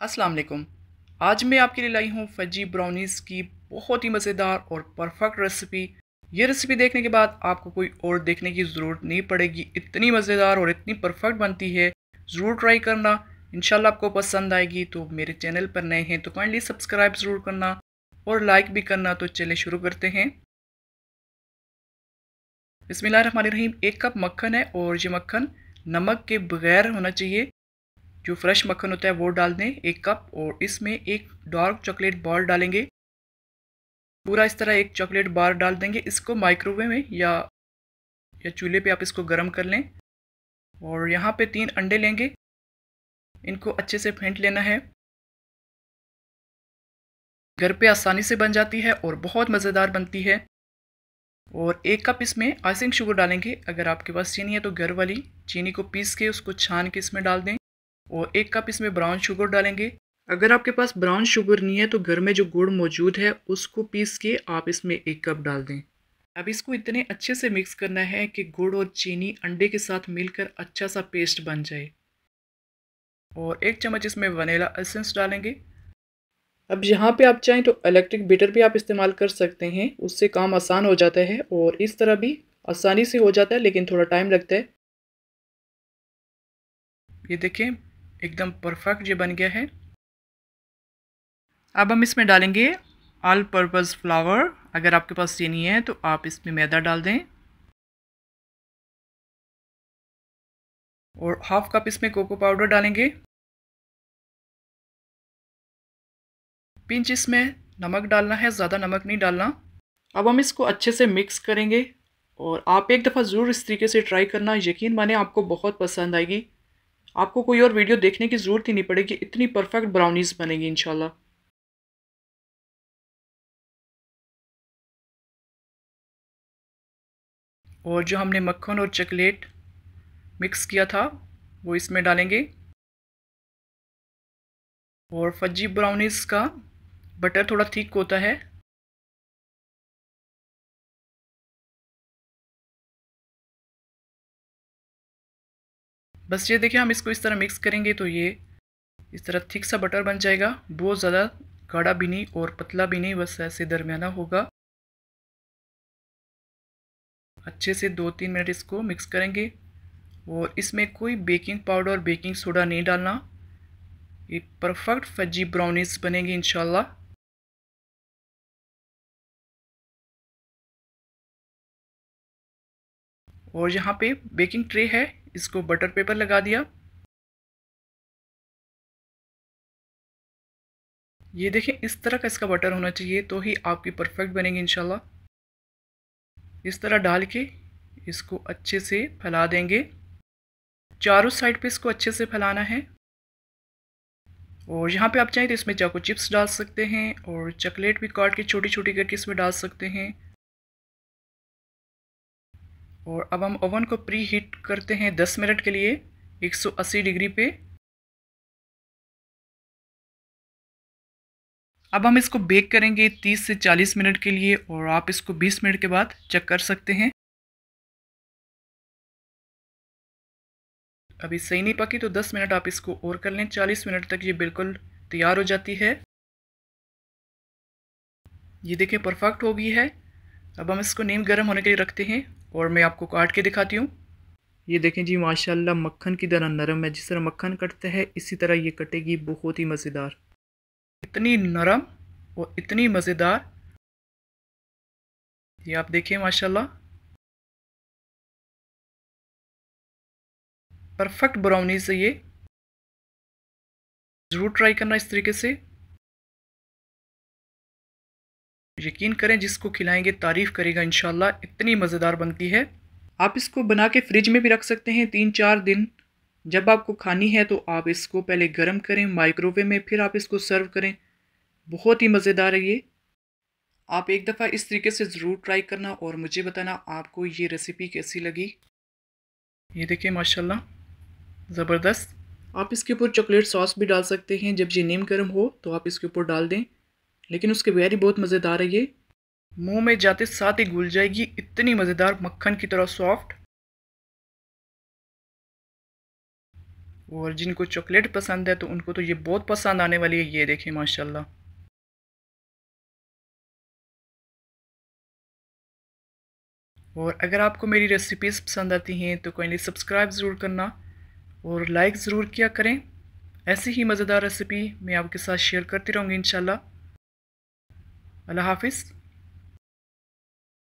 अस्सलाम वालेकुम। आज मैं आपके लिए लाई हूँ फजी ब्राउनीज़ की बहुत ही मज़ेदार और परफेक्ट रेसिपी। ये रेसिपी देखने के बाद आपको कोई और देखने की ज़रूरत नहीं पड़ेगी। इतनी मज़ेदार और इतनी परफेक्ट बनती है। ज़रूर ट्राई करना। इन आपको पसंद आएगी तो मेरे चैनल पर नए हैं तो काइंडली सब्सक्राइब ज़रूर करना और लाइक भी करना। तो चले शुरू करते हैं। रहीम। एक कप मक्खन है और ये मक्खन नमक के बगैर होना चाहिए। जो फ्रेश मक्खन होता है, वो डाल दें एक कप और इसमें एक डार्क चॉकलेट बार डालेंगे। पूरा इस तरह एक चॉकलेट बार डाल देंगे। इसको माइक्रोवेव में या या चूल्हे पे आप इसको गर्म कर लें। और यहाँ पे तीन अंडे लेंगे। इनको अच्छे से फेंट लेना है। घर पे आसानी से बन जाती है और बहुत मज़ेदार बनती है। और एक कप इसमें आइसिंग शुगर डालेंगे। अगर आपके पास चीनी है तो घर वाली चीनी को पीस के उसको छान के इसमें डाल दें। और एक कप इसमें ब्राउन शुगर डालेंगे। अगर आपके पास ब्राउन शुगर नहीं है तो घर में जो गुड़ मौजूद है, उसको पीस के आप इसमें एक कप डाल दें। अब इसको इतने अच्छे से मिक्स करना है कि गुड़ और चीनी अंडे के साथ मिलकर अच्छा सा पेस्ट बन जाए। और एक चम्मच इसमें वनीला एसेंस डालेंगे। अब यहाँ पे आप चाहें तो इलेक्ट्रिक बीटर भी आप इस्तेमाल कर सकते हैं। उससे काम आसान हो जाता है और इस तरह भी आसानी से हो जाता है, लेकिन थोड़ा टाइम लगता है। ये देखें एकदम परफेक्ट ये बन गया है। अब हम इसमें डालेंगे ऑल पर्पज़ फ्लावर अगर आपके पास ये नहीं है तो आप इसमें मैदा डाल दें। और हाफ़ कप इसमें कोको पाउडर डालेंगे। पिंच इसमें नमक डालना है, ज़्यादा नमक नहीं डालना। अब हम इसको अच्छे से मिक्स करेंगे। और आप एक दफ़ा ज़रूर इस तरीके से ट्राई करना, यकीन माने आपको बहुत पसंद आएगी। आपको कोई और वीडियो देखने की ज़रूरत ही नहीं पड़ेगी। इतनी परफेक्ट ब्राउनीज़ बनेगी इन और जो हमने मक्खन और चॉकलेट मिक्स किया था, वो इसमें डालेंगे। और फज्जी ब्राउनीज़ का बटर थोड़ा थिक होता है। बस ये देखिए, हम इसको इस तरह मिक्स करेंगे तो ये इस तरह थिक सा बटर बन जाएगा। बहुत ज़्यादा गाढ़ा भी नहीं और पतला भी नहीं, बस ऐसे दरमियाना होगा। अच्छे से दो तीन मिनट इसको मिक्स करेंगे। और इसमें कोई बेकिंग पाउडर और बेकिंग सोडा नहीं डालना। ये परफेक्ट फजी ब्राउनीज बनेंगी, इंशाल्लाह। और यहाँ पे बेकिंग ट्रे है, इसको बटर पेपर लगा दिया। ये देखें, इस तरह का इसका बटर होना चाहिए तो ही आपकी परफेक्ट बनेगी इंशाल्लाह। इस तरह डाल के इसको अच्छे से फैला देंगे। चारों साइड पे इसको अच्छे से फैलाना है। और यहाँ पे आप चाहें तो इसमें चाको चिप्स डाल सकते हैं, और चॉकलेट भी काट के छोटी छोटी करके इसमें डाल सकते हैं। और अब हम ओवन को प्री हीट करते हैं 10 मिनट के लिए 180 डिग्री पे। अब हम इसको बेक करेंगे 30 से 40 मिनट के लिए और आप इसको 20 मिनट के बाद चेक कर सकते हैं। अभी सही नहीं पकी तो 10 मिनट आप इसको और कर लें। 40 मिनट तक ये बिल्कुल तैयार हो जाती है। ये देखें परफेक्ट हो गई है। अब हम इसको नीम गर्म होने के लिए रखते हैं। और मैं आपको काट के दिखाती हूँ। ये देखें जी, माशाल्लाह मक्खन की तरह नरम है। जिस तरह मक्खन कटते हैं, इसी तरह ये कटेगी। बहुत ही मज़ेदार। इतनी नरम और इतनी मज़ेदार। ये आप देखिए माशाल्लाह। परफेक्ट ब्राउनीज है ये। ज़रूर ट्राई करना इस तरीके से। यकीन करें, जिसको खिलाएँगे तारीफ़ करेगा इन इतनी मज़ेदार बनती है। आप इसको बना के फ्रिज में भी रख सकते हैं तीन चार दिन। जब आपको खानी है तो आप इसको पहले गर्म करें, माइक्रोवेव में फिर आप इसको सर्व करें। बहुत ही मज़ेदार है ये। आप एक दफ़ा इस तरीके से ज़रूर ट्राई करना और मुझे बताना आपको ये रेसिपी कैसी लगी। ये देखिए, माशाल्लाह, ज़बरदस्त। आप इसके ऊपर चॉकलेट सॉस भी डाल सकते हैं, जब ये नीम गर्म हो तो आप इसके ऊपर डाल दें। लेकिन उसके ही बहुत मज़ेदार है ये। मुँह में जाते साथ ही घुल जाएगी इतनी मज़ेदार मक्खन की तरह सॉफ्ट। और जिनको चॉकलेट पसंद है तो उनको तो ये बहुत पसंद आने वाली है, ये देखें माशाल्लाह। और अगर आपको मेरी रेसिपीज़ पसंद आती हैं तो कोई सब्सक्राइब ज़रूर करना और लाइक ज़रूर किया करें। ऐसी ही मज़ेदार रेसिपी मैं आपके साथ शेयर करती रहूँगी इन अल्लाह हाफिज़।